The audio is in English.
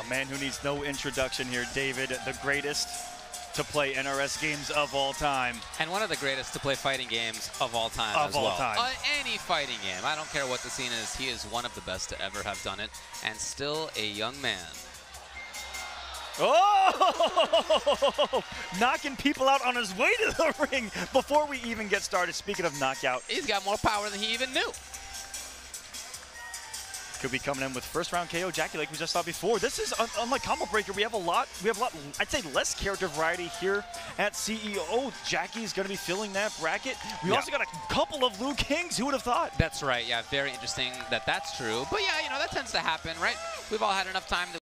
A man who needs no introduction here, David, the greatest to play NRS games of all time. And one of the greatest to play fighting games of all time Of as all well. time. Uh, any fighting game. I don't care what the scene is. He is one of the best to ever have done it. And still a young man. Oh! Knocking people out on his way to the ring before we even get started. Speaking of knockout, He's got more power than he even knew. Could be coming in with first round KO Jacqui like we just saw before. This is un- unlike Combo Breaker. We have a lot. We have a lot. I'd say less character variety here at CEO. Jacqui's going to be filling that bracket. We Yeah. also got a couple of Liu Kangs. Who would have thought? That's right. Yeah, very interesting that that's true. But yeah, you know, that tends to happen, right? We've all had enough time to